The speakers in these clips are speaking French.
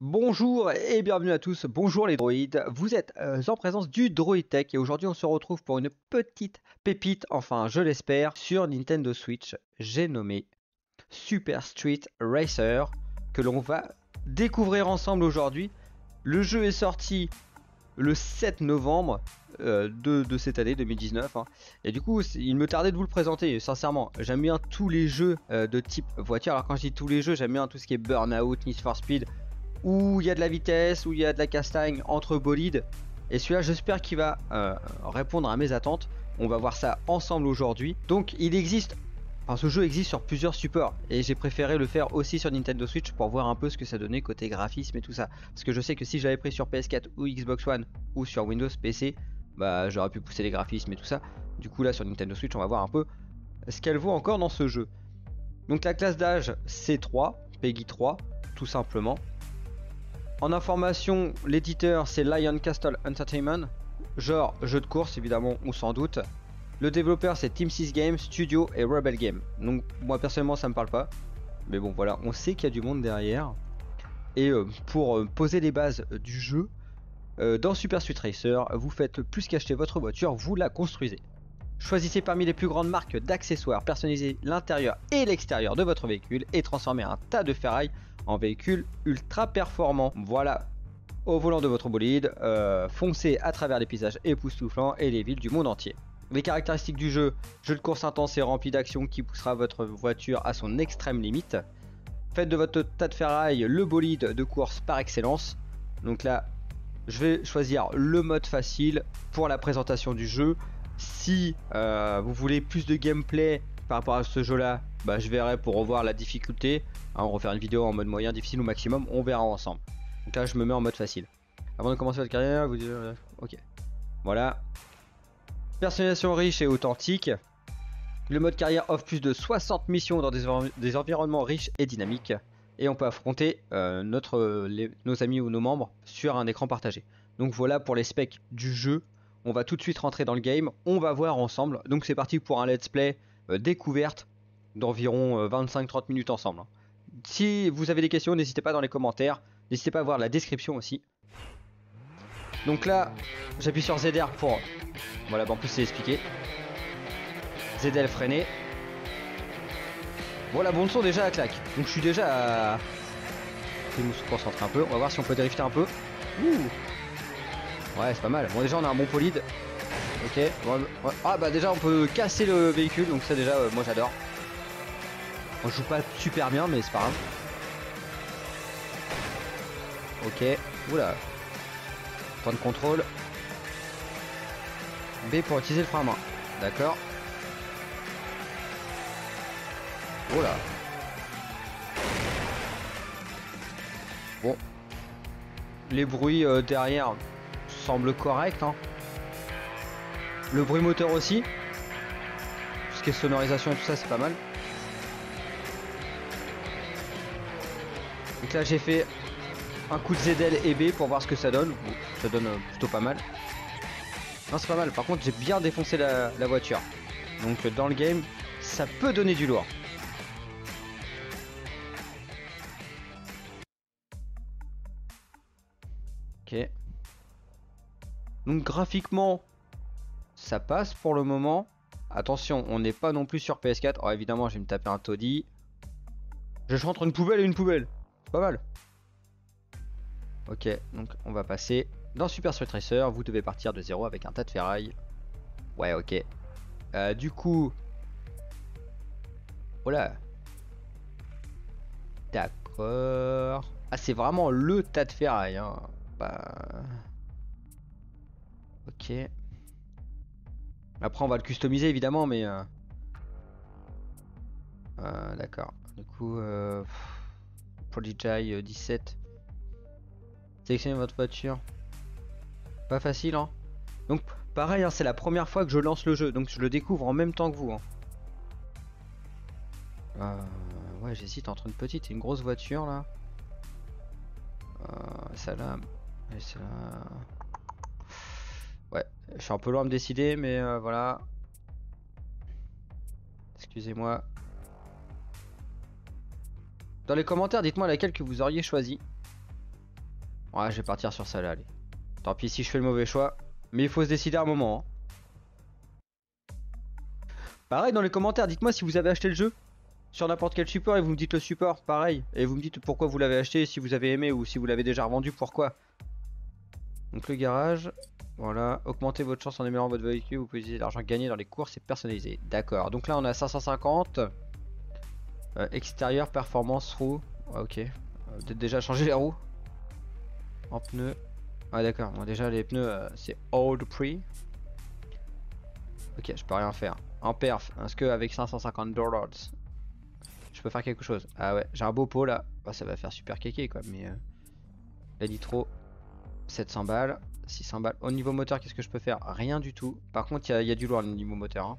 Bonjour et bienvenue à tous, bonjour les droïdes, vous êtes euh, en présence du Droid Tech et aujourd'hui on se retrouve pour une petite pépite, enfin je l'espère, sur Nintendo Switch, j'ai nommé Super Street Racer, que l'on va découvrir ensemble aujourd'hui. Le jeu est sorti le 7 novembre euh, de, cette année 2019 hein. et du coup il me tardait de vous le présenter sincèrement. J'aime bien tous les jeux euh, de type voiture. Alors quand je dis tous les jeux j'aime bien tout ce qui est Burnout, Need for Speed où il y a de la vitesse, où il y a de la castagne entre bolides. Et celui-là, j'espère qu'il va euh, répondre à mes attentes. On va voir ça ensemble aujourd'hui. Donc, il existe. Enfin, ce jeu existe sur plusieurs supports et j'ai préféré le faire aussi sur Nintendo Switch pour voir un peu ce que ça donnait côté graphisme et tout ça. Parce que je sais que si j'avais pris sur PS4 ou Xbox One ou sur Windows PC, bah j'aurais pu pousser les graphismes et tout ça. Du coup là sur Nintendo Switch, on va voir un peu ce qu'elle vaut encore dans ce jeu. Donc la classe d'âge C3, Peggy 3, tout simplement. En information, l'éditeur c'est Lion Castle Entertainment, genre jeu de course évidemment ou sans doute. Le développeur c'est Team 6 Games, Studio et Rebel Game. Donc moi personnellement ça me parle pas. Mais bon voilà, on sait qu'il y a du monde derrière. Et euh, pour euh, poser les bases du jeu, euh, dans Super Street Racer, vous faites plus qu'acheter votre voiture, vous la construisez. Choisissez parmi les plus grandes marques d'accessoires, personnalisez l'intérieur et l'extérieur de votre véhicule et transformez un tas de ferraille en véhicule ultra performant. Voilà, au volant de votre bolide, euh, foncez à travers les paysages époustouflants et les villes du monde entier. Les caractéristiques du jeu, jeu de course intense et rempli d'action qui poussera votre voiture à son extrême limite. Faites de votre tas de ferraille le bolide de course par excellence. Donc là, je vais choisir le mode facile pour la présentation du jeu. Si euh, vous voulez plus de gameplay par rapport à ce jeu là, bah, je verrai pour revoir la difficulté. Hein, on va faire une vidéo en mode moyen, difficile ou maximum, on verra ensemble. Donc là, je me mets en mode facile. Avant de commencer votre carrière, vous dites... Euh, ok. Voilà. Personnalisation riche et authentique. Le mode carrière offre plus de 60 missions dans des, environnements riches et dynamiques. Et on peut affronter euh, notre, nos amis ou nos membres sur un écran partagé. Donc voilà pour les specs du jeu. On va tout de suite rentrer dans le game. On va voir ensemble. Donc c'est parti pour un let's play euh, découverte d'environ 25-30 minutes ensemble. Hein. Si vous avez des questions, n'hésitez pas dans les commentaires. N'hésitez pas à voir la description aussi. Donc là, j'appuie sur ZR pour... Voilà, bon, en plus c'est expliqué. ZL freiné. Voilà, bon son déjà à claque. Donc je suis déjà à... Je vais nous concentrer un peu. On va voir si on peut drifter un peu. Ouh. Ouais, c'est pas mal. Bon, déjà on a un bon polide. Ok. Ah bah déjà on peut casser le véhicule, donc ça déjà, euh, moi j'adore. On joue pas super bien, mais c'est pas grave. Ok. Oula. Point de contrôle. B pour utiliser le frein à main. D'accord. Oula. Bon. Les bruits euh, derrière semblent corrects. Hein. Le bruit moteur aussi. Tout sonorisation et tout ça, c'est pas mal. Donc là j'ai fait un coup de ZL et B pour voir ce que ça donne. ça donne euh, plutôt pas mal. Non c'est pas mal, par contre j'ai bien défoncé la, voiture. Donc euh, dans le game, ça peut donner du lourd. Ok. Donc graphiquement, ça passe pour le moment. Attention, on n'est pas non plus sur PS4. Oh évidemment, je vais me taper un taudis. Je suis entre une poubelle et une poubelle. Pas mal. Ok, donc on va passer dans Super Street Racer. Vous devez partir de zéro avec un tas de ferraille. Ouais, ok. Euh, du coup... Voilà. D'accord. Ah, c'est vraiment le tas de ferraille. Hein. Bah... Ok. Après, on va le customiser évidemment, mais... Euh... euh d'accord. Du coup... Euh... DJI 17. Sélectionnez votre voiture. Pas facile, hein. Donc, pareil, hein, c'est la première fois que je lance le jeu, donc je le découvre en même temps que vous. Hein. Euh, ouais, j'hésite entre une petite et une grosse voiture, là. Euh, celle-là... Ouais, je suis un peu loin de me décider, mais euh, voilà. Excusez-moi. Dans les commentaires, dites-moi laquelle que vous auriez choisi. Ouais, je vais partir sur ça là, allez. Tant pis si je fais le mauvais choix. Mais il faut se décider à un moment. hein. Pareil dans les commentaires, dites-moi si vous avez acheté le jeu sur n'importe quel support et vous me dites le support, pareil. Et vous me dites pourquoi vous l'avez acheté, si vous avez aimé ou si vous l'avez déjà revendu, pourquoi. Donc le garage, voilà. Augmentez votre chance en améliorant votre véhicule, vous pouvez utiliser l'argent gagné dans les courses et personnalisé. D'accord, donc là on a 550. Euh, extérieur, performance, roue. Ok. Euh, Peut-être déjà changer les roues. En pneus. Ah d'accord, bon, déjà les pneus euh, c'est old prix. Ok, je peux rien faire. En perf, est-ce que avec 550 dollars, je peux faire quelque chose? Ah ouais, j'ai un beau pot là. Bah, ça va faire super kéké quoi, mais euh, la nitro, 700 balles, 600 balles. Au niveau moteur, qu'est-ce que je peux faire? Rien du tout. Par contre, il y, y a du lourd au niveau moteur. Hein.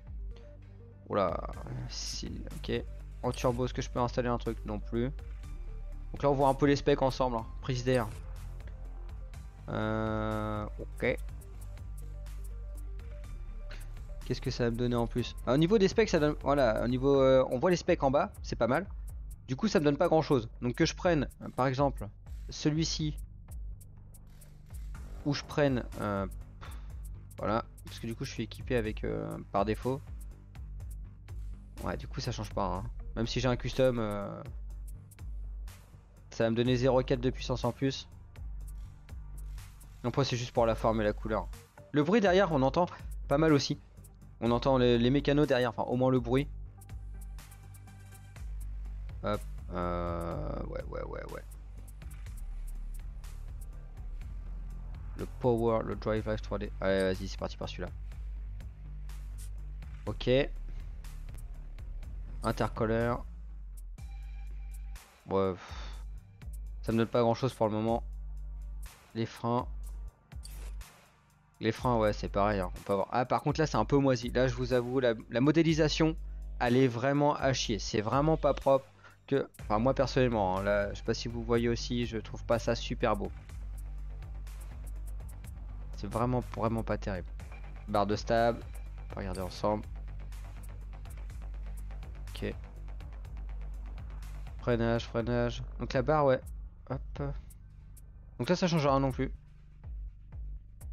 Oula, si, ok. En turbo, est-ce que je peux installer un truc? Non plus. Donc là, on voit un peu les specs ensemble. hein. Prise d'air. Euh, ok. Qu'est-ce que ça va me donner en plus? Ah, Au niveau des specs, ça donne. Voilà, au niveau. euh, on voit les specs en bas, c'est pas mal. Du coup, ça me donne pas grand chose. Donc que je prenne, euh, par exemple, celui-ci. Ou je prenne. euh, voilà. Parce que du coup, je suis équipé avec. par défaut. Ouais, du coup, ça change pas. hein. Même si j'ai un custom. euh, ça va me donner 0,4 de puissance en plus. Donc, c'est juste pour la forme et la couleur. Le bruit derrière, on entend pas mal aussi. On entend les, les mécanos derrière, enfin au moins le bruit. Hop, euh, ouais, ouais, ouais, ouais. Le power, le drive life 3D. Allez, vas-y, c'est parti par celui-là. Ok. Intercolor. Pff, ça me donne pas grand chose pour le moment. Les freins. Les freins, ouais, c'est pareil. hein, on peut. Ah, par contre, là, c'est un peu moisi. Là, je vous avoue, la, la modélisation, elle est vraiment à chier. C'est vraiment pas propre. Que... Enfin, moi, personnellement, hein, là, je sais pas si vous voyez aussi, je trouve pas ça super beau. C'est vraiment, vraiment pas terrible. Barre de stab. On va regarder ensemble. Freinage, freinage. Donc la barre, ouais. Hop. Donc là, ça change rien non plus.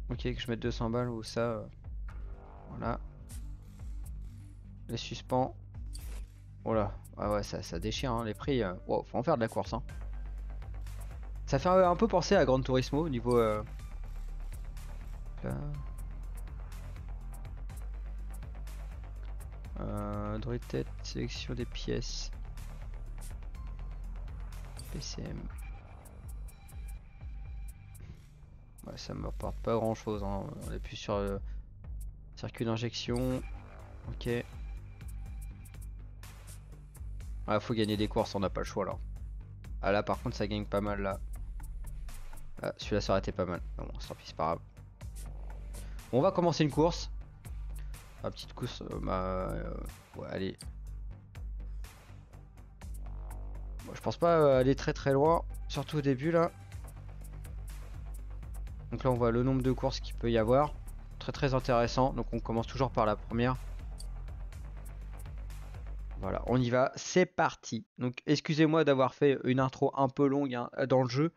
Ok, que je mette 200 balles ou ça. euh, Voilà. Les suspens. Oh là. Ouais, ouais, ça, ça déchire hein, les prix. euh, wow, faut en faire de la course. Hein. Ça fait un, peu penser à Gran Turismo au niveau. euh, là. Euh, tête, sélection des pièces. PCM. Ouais, ça me rapporte pas grand chose. Hein. On est plus sur le circuit d'injection. Ok. Ouais, faut gagner des courses, on n'a pas le choix là. Ah là, par contre, ça gagne pas mal là. Ah, celui-là, ça aurait été pas mal. Bon, tant pis, c'est pas grave. On va commencer une course. La petite course, euh, bah, euh, allez. Je pense pas euh, aller très très loin, surtout au début là. Donc là on voit le nombre de courses qu'il peut y avoir. Très très intéressant. Donc on commence toujours par la première. Voilà, on y va, c'est parti. Donc excusez-moi d'avoir fait une intro un peu longue hein, dans le jeu.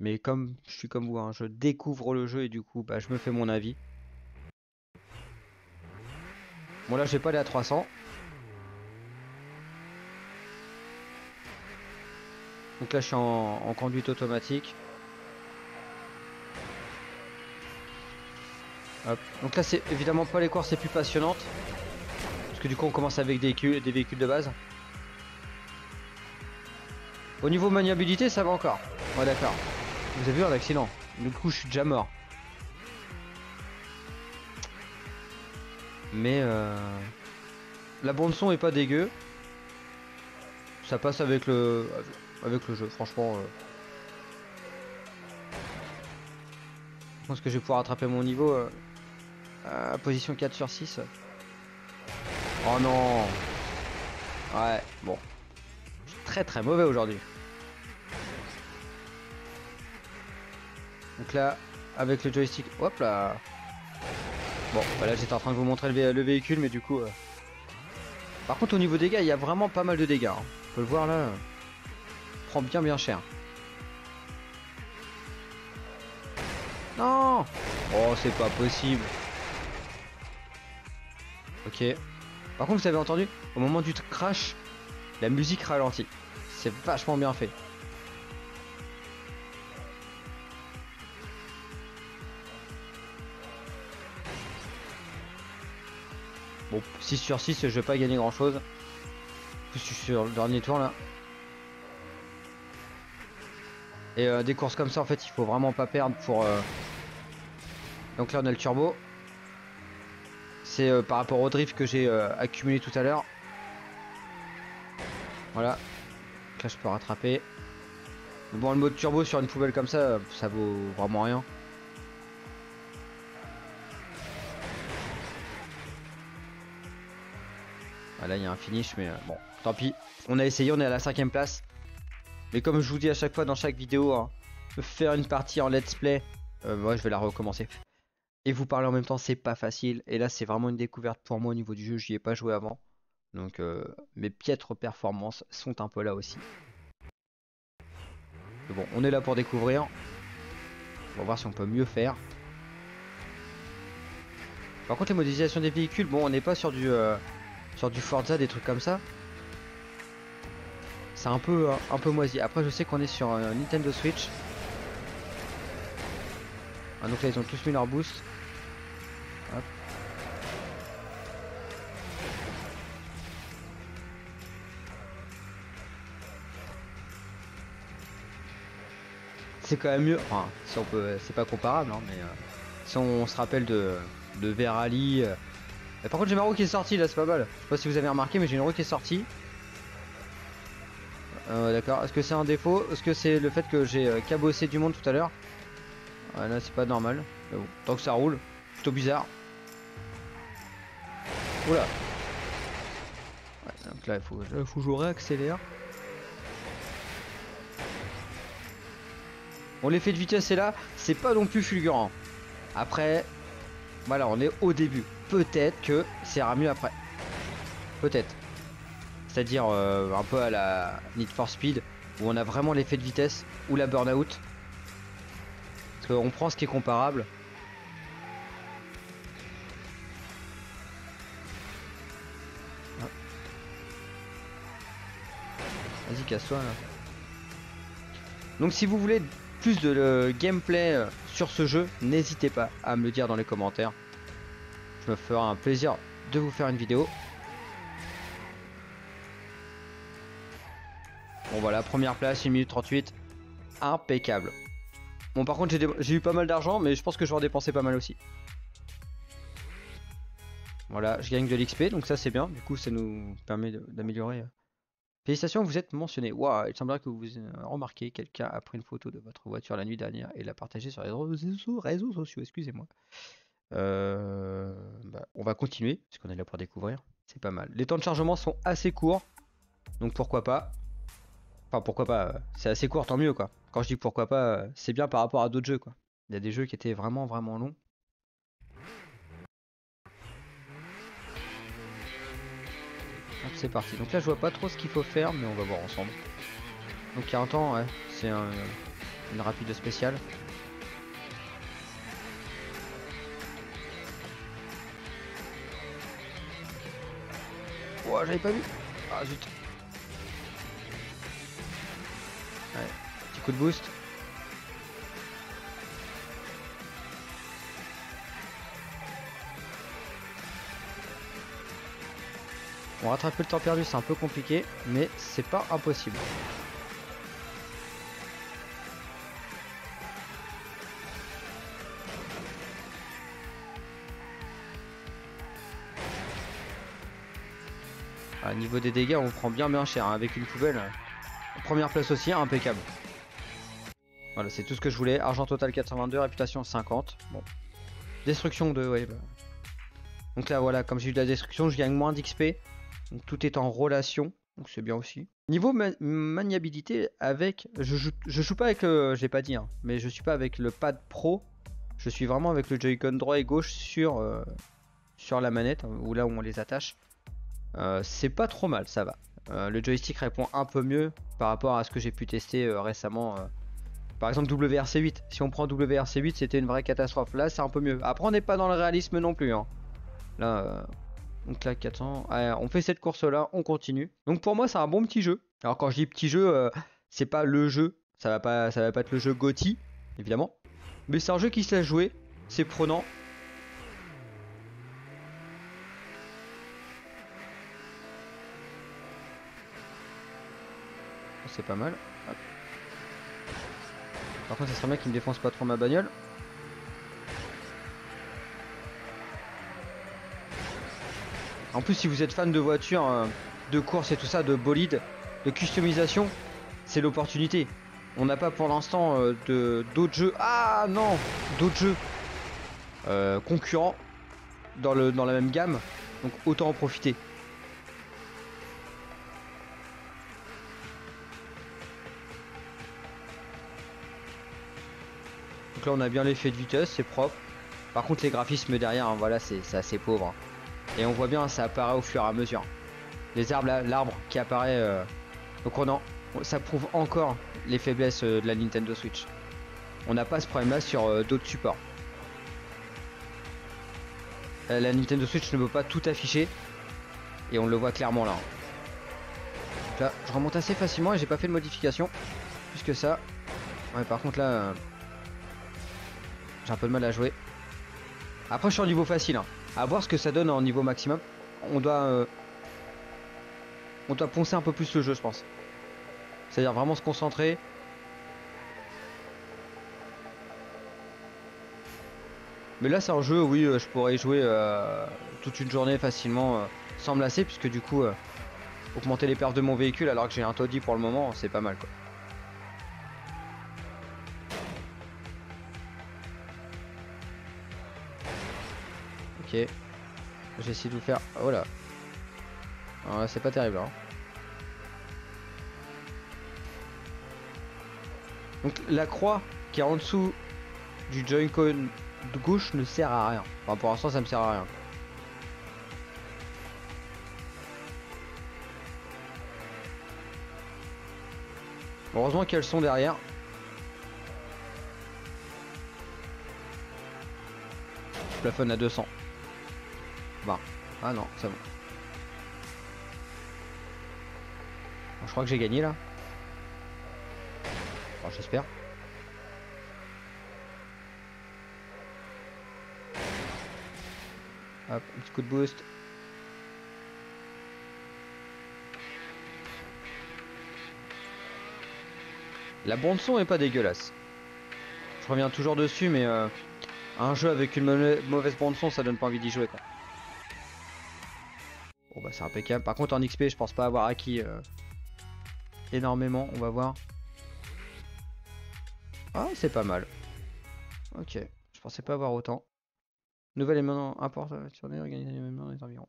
Mais comme je suis comme vous, hein, je découvre le jeu et du coup bah, je me fais mon avis. Bon là je vais pas aller à 300. Donc là je suis en, conduite automatique. Donc là c'est évidemment pas les courses les plus passionnantes. Parce que du coup on commence avec des véhicules, des véhicules de base. Au niveau maniabilité ça va encore. Ouais d'accord. Vous avez vu un accident. Du coup je suis déjà mort. Mais euh, la bande son est pas dégueu. Ça passe avec le avec le jeu, franchement. euh. Je pense que je vais pouvoir attraper mon niveau euh, à position 4 sur 6. Oh non Ouais, bon. Je suis très très mauvais aujourd'hui. Donc là, avec le joystick, hop là Bon, bah là j'étais en train de vous montrer le véhicule, mais du coup... euh, Par contre au niveau dégâts, il y a vraiment pas mal de dégâts. hein. On peut le voir là. euh, Prend bien bien cher. Non Oh, c'est pas possible. Ok. Par contre, vous avez entendu? Au moment du crash, la musique ralentit. C'est vachement bien fait. Bon, 6 sur 6, je vais pas gagner grand chose. Je suis sur le dernier tour là. Et euh, des courses comme ça, en fait, il faut vraiment pas perdre pour. Euh, donc là, on a le turbo. C'est euh, par rapport au drift que j'ai accumulé tout à l'heure. Voilà. là, je peux rattraper. bon, le mode turbo sur une poubelle comme ça, ça vaut vraiment rien. Là, il y a un finish, mais euh, bon, tant pis. On a essayé, on est à la cinquième place. Mais comme je vous dis à chaque fois dans chaque vidéo, hein, faire une partie en let's play, euh, moi je vais la recommencer. Et vous parler en même temps, c'est pas facile. Et là, c'est vraiment une découverte pour moi au niveau du jeu. J'y ai pas joué avant. Donc euh, mes piètres performances sont un peu là aussi. Mais bon, on est là pour découvrir. On va voir si on peut mieux faire. Par contre, les modélisations des véhicules, bon, on n'est pas sur du, sur du Forza, des trucs comme ça. C'est un peu, un peu moisi. Après, je sais qu'on est sur un Nintendo Switch. Ah, donc là, ils ont tous mis leur boost. C'est quand même mieux. Enfin, si on peut, c'est pas comparable, hein, mais euh, si on, se rappelle de, de Verali, par contre j'ai ma roue qui est sortie là, c'est pas mal. Je sais pas si vous avez remarqué mais j'ai une roue qui est sortie. Euh, D'accord, est-ce que c'est un défaut? Est-ce que c'est le fait que j'ai euh, cabossé du monde tout à l'heure? Ouais là c'est pas normal. Mais bon, tant que ça roule, plutôt bizarre. Oula ouais, Donc là il faut, il faut je réaccélère. Bon l'effet de vitesse est là, c'est pas non plus fulgurant. Après, voilà on est au début peut-être que ça ira mieux après. Peut-être. C'est-à-dire euh, un peu à la Need for Speed, où on a vraiment l'effet de vitesse, ou la burn-out. Parce qu'on prend ce qui est comparable. Ah. Vas-y, casse-toi là. Donc si vous voulez plus de gameplay euh, sur ce jeu, n'hésitez pas à me le dire dans les commentaires me fera un plaisir de vous faire une vidéo. Bon voilà, première place, 1 minute 38. Impeccable. Bon par contre j'ai eu pas mal d'argent, mais je pense que je vais en dépenser pas mal aussi. Voilà, je gagne de l'XP, donc ça c'est bien. Du coup ça nous permet d'améliorer. Félicitations, vous êtes mentionné. Waouh, il semblerait que vous euh, remarquez quelqu'un a pris une photo de votre voiture la nuit dernière et l'a partagée sur les réseaux sociaux. Excusez-moi. Euh, bah, on va continuer, parce qu'on est là pour découvrir. C'est pas mal. Les temps de chargement sont assez courts, donc pourquoi pas. Enfin, pourquoi pas, euh, c'est assez court, tant mieux quoi. Quand je dis pourquoi pas, euh, c'est bien par rapport à d'autres jeux quoi. Il y a des jeux qui étaient vraiment vraiment longs. c'est parti. Donc là, je vois pas trop ce qu'il faut faire, mais on va voir ensemble. Donc il y a un temps, ouais, c'est un, une rapide spéciale. Oh, j'avais pas vu. Ah zut. Ouais, petit coup de boost. On rattraper le temps perdu, c'est un peu compliqué, mais c'est pas impossible. Niveau des dégâts, on prend bien bien cher hein, avec une poubelle. Première place aussi, impeccable. Voilà, c'est tout ce que je voulais. Argent total 422, réputation 50. Bon. Destruction de... Ouais, bah. Donc là, voilà, comme j'ai eu de la destruction, je gagne moins d'XP. Donc tout est en relation. Donc c'est bien aussi. Niveau maniabilité, avec... Je joue, je joue pas avec le... J'ai pas dit, hein, mais je suis pas avec le pad pro. Je suis vraiment avec le Joy-Con droit et gauche sur, euh, sur la manette, ou là où on les attache. Euh, c'est pas trop mal, ça va. Euh, le joystick répond un peu mieux par rapport à ce que j'ai pu tester euh, récemment Par exemple WRC8, si on prend WRC8 c'était une vraie catastrophe. Là c'est un peu mieux. Après on n'est pas dans le réalisme non plus. Hein. Là, donc là 400. on fait cette course là, on continue. Donc pour moi c'est un bon petit jeu. Alors quand je dis petit jeu, c'est pas le jeu. Ça va pas, ça va pas être le jeu GOTY, évidemment. Mais c'est un jeu qui se laisse jouer. C'est prenant. C'est pas mal. Par contre, ça serait bien qu'il me défonce pas trop ma bagnole. En plus, si vous êtes fan de voitures, euh, de course et tout ça, de bolide, de customisation, c'est l'opportunité. On n'a pas pour l'instant euh, d'autres jeux. Ah non D'autres jeux euh, concurrents dans, le, dans la même gamme. Donc autant en profiter. On a bien l'effet de vitesse, c'est propre. Par contre les graphismes derrière, hein, voilà, c'est assez pauvre. Et on voit bien, ça apparaît au fur et à mesure. Les arbres, l'arbre qui apparaît. Euh, donc on en, ça prouve encore les faiblesses euh, de la Nintendo Switch. On n'a pas ce problème là sur euh, d'autres supports. Euh, la Nintendo Switch ne peut pas tout afficher et on le voit clairement là. là, je remonte assez facilement et j'ai pas fait de modification plus que ça. Ouais, par contre là, j'ai un peu de mal à jouer. Après, je suis en niveau facile. Hein. À voir ce que ça donne en niveau maximum. On doit, on doit poncer un peu plus le jeu, je pense. C'est-à-dire vraiment se concentrer. Mais là c'est un jeu, oui, euh, je pourrais jouer euh, toute une journée facilement euh, sans me lasser, puisque du coup, augmenter les pertes de mon véhicule alors que j'ai un taudis pour le moment, c'est pas mal quoi. Ok. J'essaie de vous faire... Oh là. Là c'est pas terrible hein. Donc la croix qui est en dessous du Joy-Con de gauche ne sert à rien. Enfin pour l'instant ça me sert à rien. Heureusement qu'elles sont derrière. Je plafonne à 200. Bah. Ah non, c'est bon. je crois que j'ai gagné là j'espère. Hop, un petit coup de boost. La bande son est pas dégueulasse. Je reviens toujours dessus, mais euh, un jeu avec une mauvaise bande son, ça donne pas envie d'y jouer quoi. Bah c'est impeccable. Par contre en XP, je pense pas avoir acquis euh, énormément. On va voir. Ah, c'est pas mal. Ok, je pensais pas avoir autant. Nouvelle élément important tourner, organiser les dans les environs.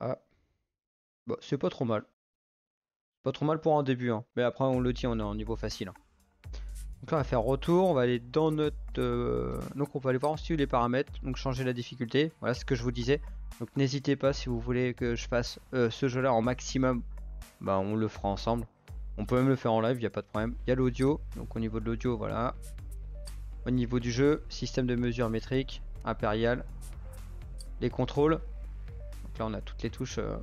Ah. Bon, c'est pas trop mal. Pas trop mal pour un début, hein. mais après on le tient, on est en niveau facile. Hein. Donc là on va faire retour, on va aller dans notre... Euh, donc on va aller voir ensuite les paramètres, donc changer la difficulté, voilà ce que je vous disais. Donc n'hésitez pas si vous voulez que je fasse euh, ce jeu là en maximum, bah on le fera ensemble. On peut même le faire en live, il n'y a pas de problème. Il y a l'audio, donc au niveau de l'audio, voilà. Au niveau du jeu, système de mesure métrique, impérial. Les contrôles. Donc là on a toutes les touches. Euh,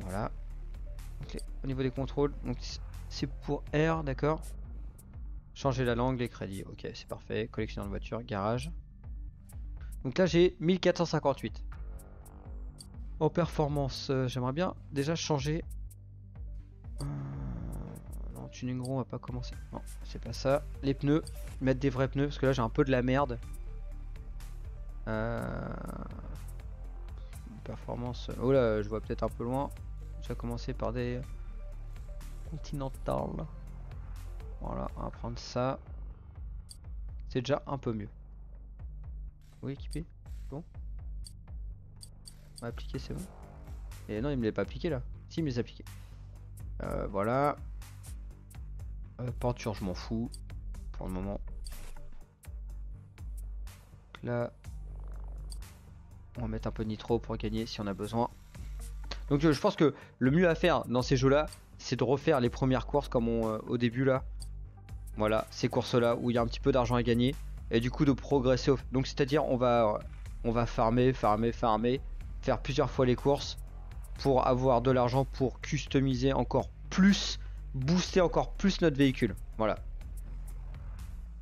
voilà. Au niveau des contrôles, donc c'est pour R, d'accord Changer la langue, les crédits. Ok, c'est parfait. Collectionneur de voiture, garage. Donc là j'ai 1458. En performance, euh, j'aimerais bien déjà changer euh, non, tuning rond, on va pas commencer. Non, c'est pas ça. Les pneus, mettre des vrais pneus parce que là j'ai un peu de la merde. Euh... Performance. Oh là, je vois peut-être un peu loin. Je vais commencer par des Continental. Voilà, on va prendre ça. C'est déjà un peu mieux. Oui, équipé. Bon. On va appliquer, c'est bon. Et non, il me l'a pas appliqué là. Si, il me les a appliqués. Euh, voilà. Euh, je m'en fous. Pour le moment. là, on va mettre un peu de nitro pour gagner si on a besoin. Donc euh, je pense que le mieux à faire dans ces jeux-là, c'est de refaire les premières courses comme on, au début là. Voilà, ces courses là où il y a un petit peu d'argent à gagner et du coup de progresser. Donc c'est-à-dire on va on va farmer, farmer, farmer, faire plusieurs fois les courses pour avoir de l'argent pour customiser encore plus, booster encore plus notre véhicule. Voilà.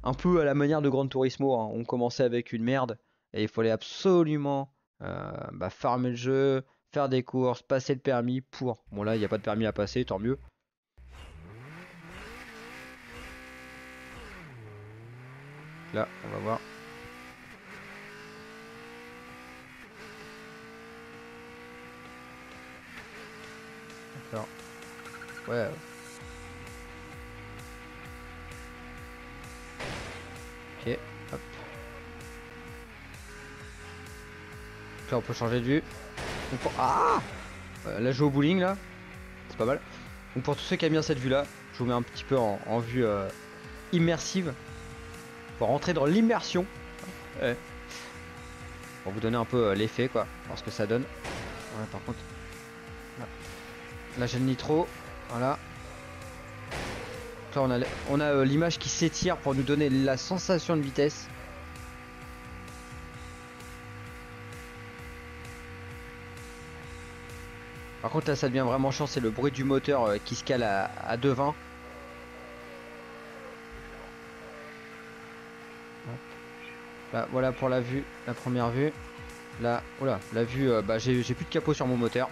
Un peu à la manière de Gran Turismo, hein. on commençait avec une merde et il fallait absolument euh, bah, farmer le jeu, faire des courses, passer le permis pour... Bon là il n'y a pas de permis à passer, tant mieux. Là, on va voir. D'accord. Ouais. Ok, hop. Là, on peut changer de vue. Ah Là, je joue au bowling, là. C'est pas mal. Donc, pour tous ceux qui aiment bien cette vue-là, je vous mets un petit peu en, vue euh, immersive pour rentrer dans l'immersion. Pour vous donner un peu euh, l'effet quoi, voir ce que ça donne. Par contre. Là, j'ai le nitro. Voilà. Là on a, on a euh, l'image qui s'étire pour nous donner la sensation de vitesse. Par contre là ça devient vraiment chiant, c'est le bruit du moteur euh, qui se cale à, à 220. Voilà pour la vue, la première vue. Là, voilà, la vue, euh, bah, j'ai plus de capot sur mon moteur.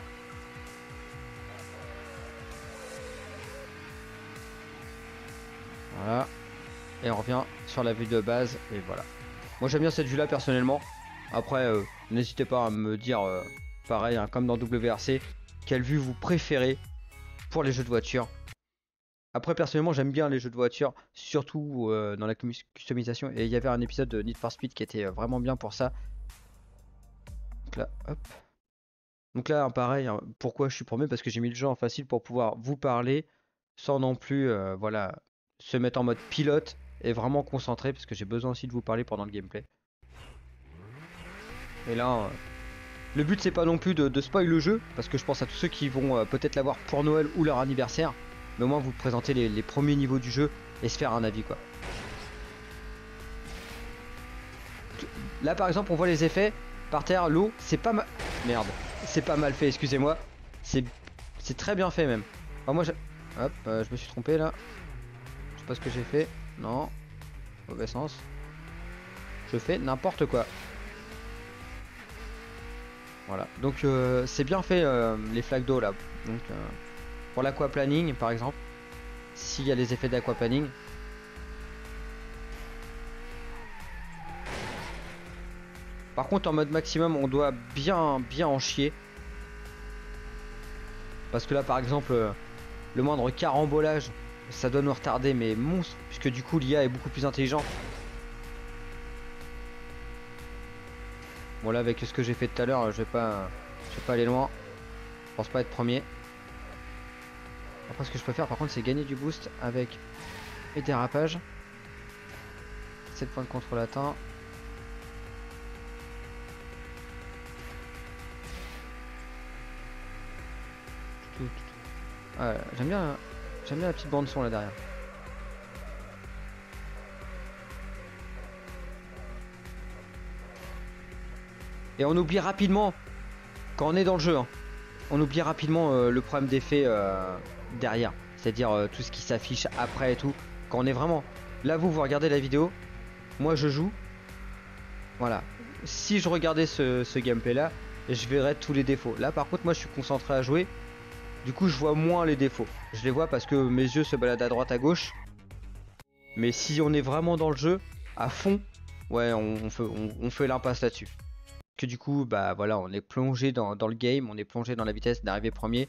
Voilà. Et on revient sur la vue de base. Et voilà. Moi j'aime bien cette vue là personnellement. Après, euh, n'hésitez pas à me dire euh, pareil, hein, comme dans WRC, quelle vue vous préférez pour les jeux de voiture. Après, personnellement, j'aime bien les jeux de voiture, surtout euh, dans la customisation. Et il y avait un épisode de Need for Speed qui était euh, vraiment bien pour ça. Donc là, hop. Donc là, pareil, hein, pourquoi je suis premier Parce que j'ai mis le jeu en facile pour pouvoir vous parler sans non plus, euh, voilà, se mettre en mode pilote et vraiment concentré parce que j'ai besoin aussi de vous parler pendant le gameplay. Et là, le but c'est pas non plus de, de spoil le jeu parce que je pense à tous ceux qui vont peut-être l'avoir pour Noël ou leur anniversaire mais au moins vous présenter les, premiers niveaux du jeu et se faire un avis quoi. Là par exemple on voit les effets par terre, l'eau, c'est pas mal... Merde, c'est pas mal fait, excusez-moi. C'est très bien fait même. moi je... Hop, euh, je me suis trompé là. Je sais pas ce que j'ai fait. Non. Mauvais sens. Je fais n'importe quoi. Voilà. Donc euh, c'est bien fait euh, les flaques d'eau là. Donc pour l'aquaplaning par exemple, s'il y a les effets d'aquaplaning. Par contre en mode maximum on doit bien bien en chier. Parce que là par exemple le moindre carambolage ça doit nous retarder mais monstre puisque du coup l'IA est beaucoup plus intelligent. Bon là avec ce que j'ai fait tout à l'heure je vais pas je vais pas aller loin. Je pense pas être premier. Après, ce que je peux faire, par contre, c'est gagner du boost avec les dérapages. 7 points de contrôle atteint. j'aime bien, j'aime bien la petite bande son là derrière. Et on oublie rapidement, quand on est dans le jeu, hein, on oublie rapidement euh, le problème d'effet euh, derrière. C'est-à-dire euh, tout ce qui s'affiche après et tout. Quand on est vraiment... Là, vous, vous regardez la vidéo. Moi, je joue. Voilà. Si je regardais ce, gameplay-là, je verrais tous les défauts. Là, par contre, moi, je suis concentré à jouer. Du coup, je vois moins les défauts. Je les vois parce que mes yeux se baladent à droite, à gauche. Mais si on est vraiment dans le jeu, à fond, ouais, on, fait, on, fait l'impasse là-dessus. Que du coup, bah voilà, on est plongé dans, dans le game, on est plongé dans la vitesse d'arriver premier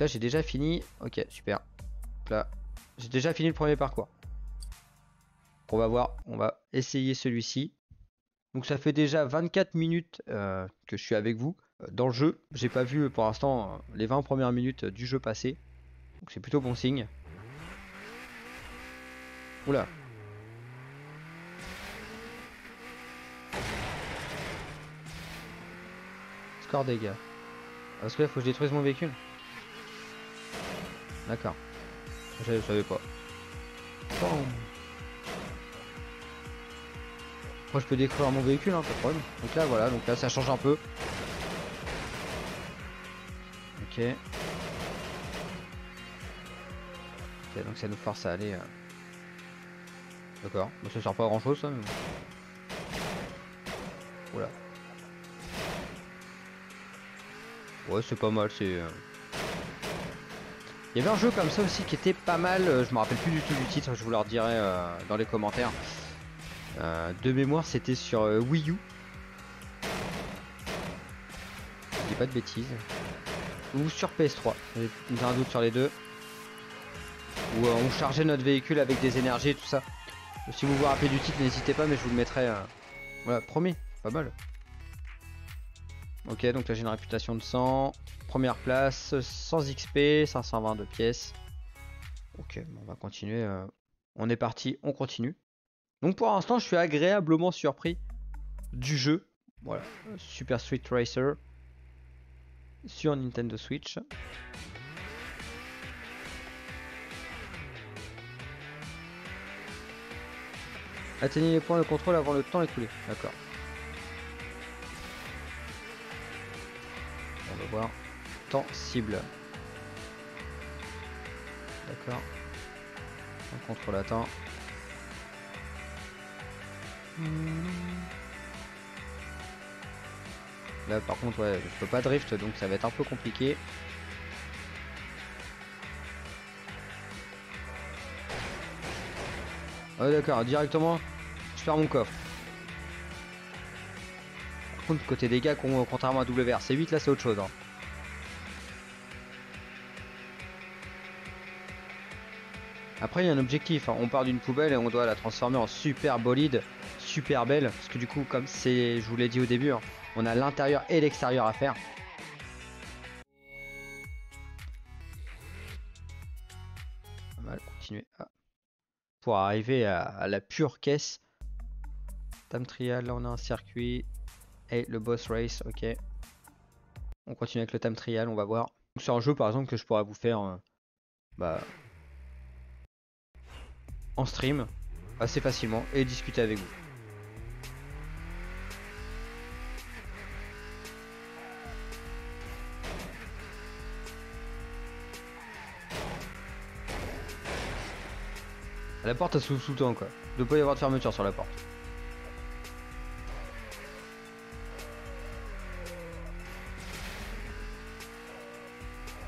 là j'ai déjà fini. Ok super. là j'ai déjà fini le premier parcours. On va voir, on va essayer celui-ci. Donc ça fait déjà 24 minutes euh, que je suis avec vous euh, dans le jeu. J'ai pas vu pour l'instant euh, les 20 premières minutes du jeu passé. Donc c'est plutôt bon signe. Oula. Score dégâts. Parce que là faut que je détruise mon véhicule. D'accord. Je savais pas. Moi je peux découvrir mon véhicule, hein, pas de problème. Donc là voilà, donc là ça change un peu. Ok. Ok, donc ça nous force à aller. euh, D'accord. Bon, ça sert pas à grand chose ça. Mais... Oula. Ouais, c'est pas mal. C'est. euh, Il y avait un jeu comme ça aussi qui était pas mal. euh, Je me rappelle plus du tout du titre. Je vous le redirai euh, dans les commentaires. Euh, de mémoire, c'était sur euh, Wii U. Je dis pas de bêtises. Ou sur PS3. J'ai un doute sur les deux. Où on chargeait notre véhicule avec des énergies et tout ça. Si vous vous rappelez du titre, n'hésitez pas, mais je vous le mettrai. Voilà, promis, pas mal. Ok, donc là j'ai une réputation de 100. Première place, 100 XP, 522 pièces. Ok, on va continuer. euh, On est parti, on continue. Donc pour l'instant, je suis agréablement surpris du jeu. Voilà, Super Street Racer sur Nintendo Switch. Atteignez les points de contrôle avant le temps écoulé. D'accord. On va voir. Temps cible. D'accord. On contrôle temps. Là par contre ouais, je peux pas drift donc ça va être un peu compliqué. Ah d'accord, directement je perds mon coffre. Par contre côté dégâts con- contrairement à WRC8 là c'est autre chose. hein. Après il y a un objectif, hein. on part d'une poubelle et on doit la transformer en super bolide, super belle, parce que du coup comme c'est, je vous l'ai dit au début, hein, on a l'intérieur et l'extérieur à faire. Pas mal, continuer à... pour arriver à, la pure caisse. Time trial, là on a un circuit et le boss race, ok. On continue avec le time trial, on va voir. C'est un jeu par exemple que je pourrais vous faire euh, bah, en stream assez facilement et discuter avec vous. La porte a sous sous temps quoi. Il ne pas y avoir de fermeture sur la porte.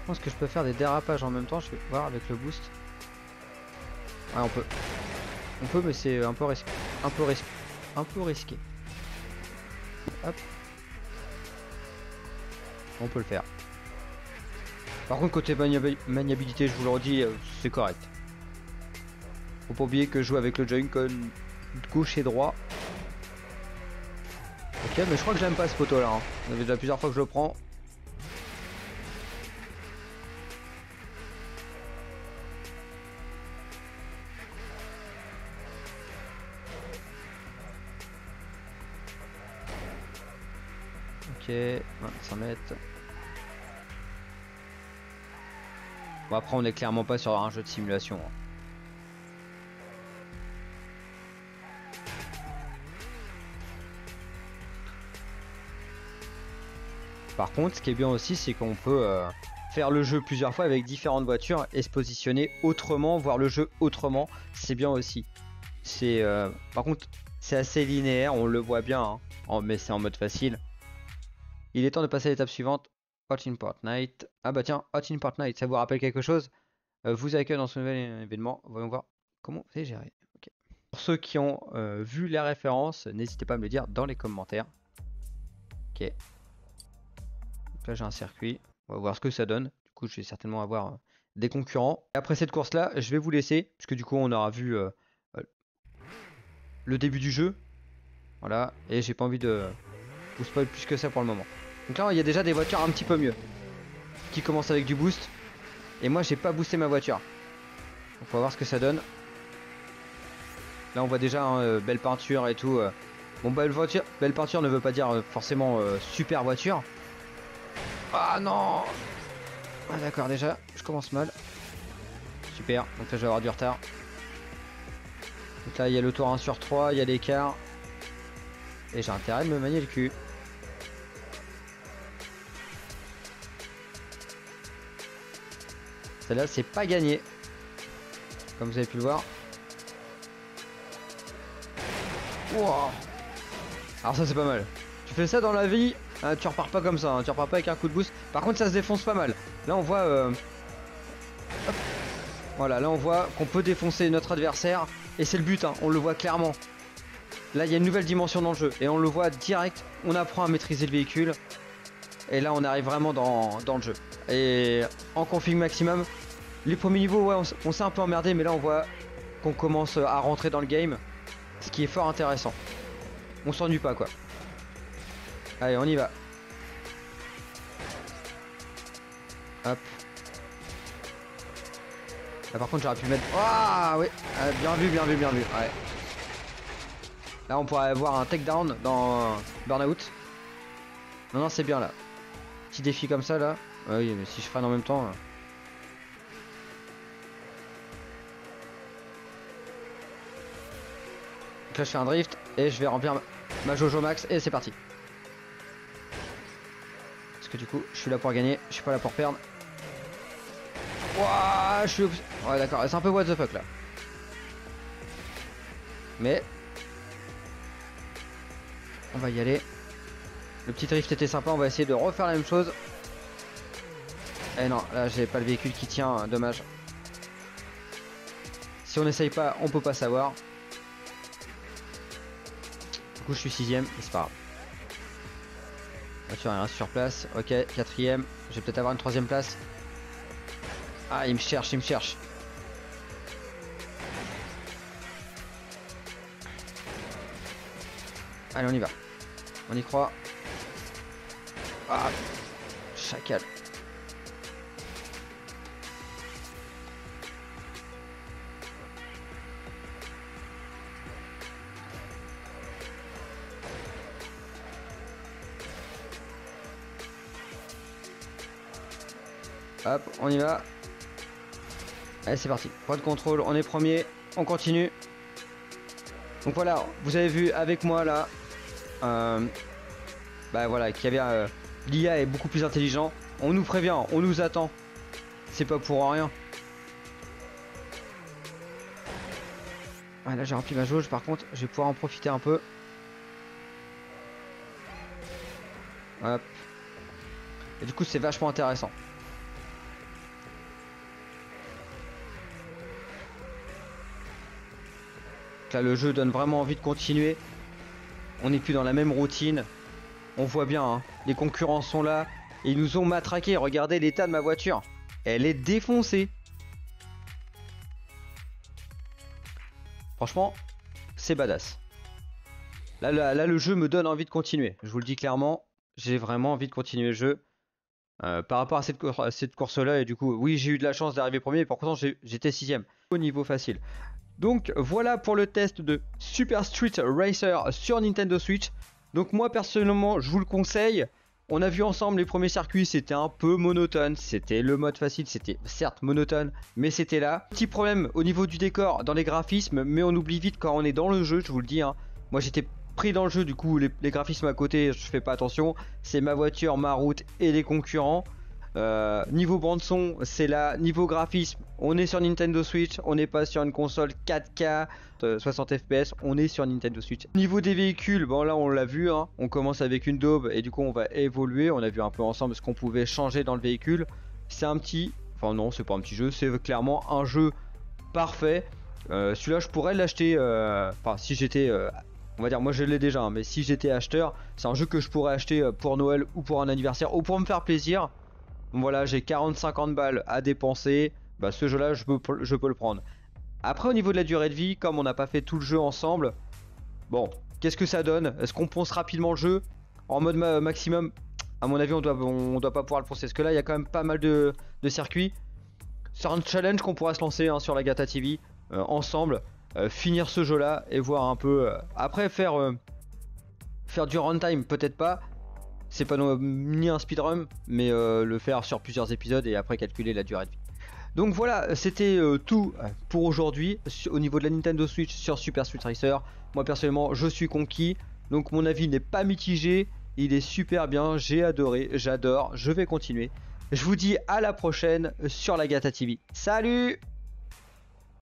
Je pense que je peux faire des dérapages en même temps, je vais voir avec le boost. Ouais on peut. On peut mais c'est un peu risqué. Un peu risqué. Un peu risqué. Hop. On peut le faire. Par contre côté maniabi- maniabilité je vous le redis euh, c'est correct. Faut pas oublier que je joue avec le Joy-Con gauche et droit. Ok mais je crois que j'aime pas ce poteau là. Hein. Ça fait déjà plusieurs fois que je le prends. 25 mètres. Bon après on est clairement pas sur un jeu de simulation. hein. Par contre, ce qui est bien aussi, c'est qu'on peut euh, faire le jeu plusieurs fois avec différentes voitures et se positionner autrement, voir le jeu autrement. C'est bien aussi. C'est, euh, par contre, c'est assez linéaire, on le voit bien, hein, mais c'est en mode facile. Il est temps de passer à l'étape suivante. Hot in Fortnite. Ah bah tiens, Hot in Fortnite, ça vous rappelle quelque chose? Euh, Vous accueille dans ce nouvel événement. Voyons voir comment c'est géré. Pour ceux qui ont euh, vu la référence, n'hésitez pas à me le dire dans les commentaires. Ok. Là j'ai un circuit. On va voir ce que ça donne. Du coup je vais certainement avoir euh, des concurrents. Après cette course là, je vais vous laisser. Puisque du coup on aura vu le début du jeu. Voilà. Et j'ai pas envie de vous spoil plus que ça pour le moment. Donc là il y a déjà des voitures un petit peu mieux. Qui commencent avec du boost. Et moi j'ai pas boosté ma voiture. On va voir ce que ça donne. Là on voit déjà hein, euh, belle peinture et tout. euh. Bon belle voiture, belle peinture ne veut pas dire euh, forcément super voiture. Ah non Ah d'accord déjà, je commence mal. Super, donc là je vais avoir du retard. Donc là il y a le tour 1 sur 3, il y a l'écart. Et j'ai intérêt de me manier le cul. Celle-là c'est pas gagné. Comme vous avez pu le voir. Alors ça c'est pas mal. Tu fais ça dans la vie, hein, tu repars pas comme ça, hein, tu repars pas avec un coup de boost. Par contre ça se défonce pas mal. Là on voit... Euh, voilà, là on voit qu'on peut défoncer notre adversaire. Et c'est le but, hein, on le voit clairement. Là il y a une nouvelle dimension dans le jeu. Et on le voit direct, on apprend à maîtriser le véhicule. Et là on arrive vraiment dans, le jeu. Et en config maximum, les premiers niveaux, ouais, on s'est un peu emmerdé. Mais là on voit qu'on commence à rentrer dans le game. Ce qui est fort intéressant. On s'ennuie pas quoi. Allez, on y va. Hop. Là par contre j'aurais pu mettre... Ah oui ah, Bien vu, bien vu, bien vu. Ouais. Là on pourrait avoir un takedown dans Burnout. Non, non, c'est bien là. Petit défi comme ça là. Oui, mais si je freine en même temps... là je fais un drift et je vais remplir ma Jojo Max et c'est parti. Parce que du coup je suis là pour gagner, je suis pas là pour perdre. Wouah, je suis... Ouais d'accord, c'est un peu what the fuck là. Mais... On va y aller. Le petit drift était sympa, on va essayer de refaire la même chose. Eh non, là j'ai pas le véhicule qui tient, dommage. Si on essaye pas, on peut pas savoir. Du coup, je suis sixième, c'est pas grave. Voiture, elle reste sur place. Ok, quatrième. Je vais peut-être avoir une troisième place. Ah, il me cherche, il me cherche. Allez, on y va. On y croit. Ah, chacal. Hop, on y va. Allez, c'est parti. Point de contrôle, on est premier. On continue. Donc voilà, vous avez vu avec moi là. Euh, bah voilà, qu'il y avait. Euh, L'IA est beaucoup plus intelligent. On nous prévient, on nous attend. C'est pas pour rien. Ah, là j'ai rempli ma jauge par contre, je vais pouvoir en profiter un peu. Hop. Et du coup c'est vachement intéressant. là le jeu donne vraiment envie de continuer. On n'est plus dans la même routine. On voit bien, hein. les concurrents sont là. Ils nous ont matraqué. Regardez l'état de ma voiture. Elle est défoncée. Franchement, c'est badass. Là, le jeu me donne envie de continuer. Je vous le dis clairement, j'ai vraiment envie de continuer le jeu. Euh, par rapport à cette, course-là, et du coup, oui, j'ai eu de la chance d'arriver premier, et pourtant j'étais sixième. Au niveau facile. Donc voilà pour le test de Super Street Racer sur Nintendo Switch. Donc moi personnellement je vous le conseille. On a vu ensemble les premiers circuits, c'était un peu monotone, c'était le mode facile, c'était certes monotone, mais c'était là. Petit problème au niveau du décor, dans les graphismes, mais on oublie vite quand on est dans le jeu, je vous le dis. Hein. Moi j'étais pris dans le jeu, du coup les, les graphismes à côté, je fais pas attention. C'est ma voiture, ma route et les concurrents. Euh, niveau bande son, c'est là. Niveau graphisme, on est sur Nintendo Switch, on n'est pas sur une console 4K 60 FPS, on est sur Nintendo Switch. Niveau des véhicules, bon là on l'a vu, hein. on commence avec une daube et du coup on va évoluer. On a vu un peu ensemble ce qu'on pouvait changer dans le véhicule. C'est un petit, enfin non, c'est pas un petit jeu, c'est clairement un jeu parfait. Euh, celui-là, je pourrais l'acheter. Euh, enfin, si j'étais on va dire moi je l'ai déjà hein, mais si j'étais acheteur c'est un jeu que je pourrais acheter pour Noël ou pour un anniversaire ou pour me faire plaisir voilà, j'ai 40-50 balles à dépenser, bah ce jeu là je peux, le prendre. Après au niveau de la durée de vie, comme on n'a pas fait tout le jeu ensemble, bon, qu'est-ce que ça donne? Est-ce qu'on ponce rapidement le jeu? En mode maximum, à mon avis on on doit pas pouvoir le poncer, parce que là il y a quand même pas mal de, circuits. C'est un challenge qu'on pourra se lancer hein, sur la Gata TV, euh, ensemble, euh, finir ce jeu là et voir un peu... Euh, après faire, faire du runtime peut-être pas, c'est pas ni un speedrun, mais euh, le faire sur plusieurs épisodes et après calculer la durée de vie. Donc voilà, c'était euh, tout pour aujourd'hui au niveau de la Nintendo Switch sur Super Street Racer. Moi personnellement, je suis conquis. Donc mon avis n'est pas mitigé. Il est super bien, j'ai adoré, j'adore, je vais continuer. Je vous dis à la prochaine sur la Gata TV. Salut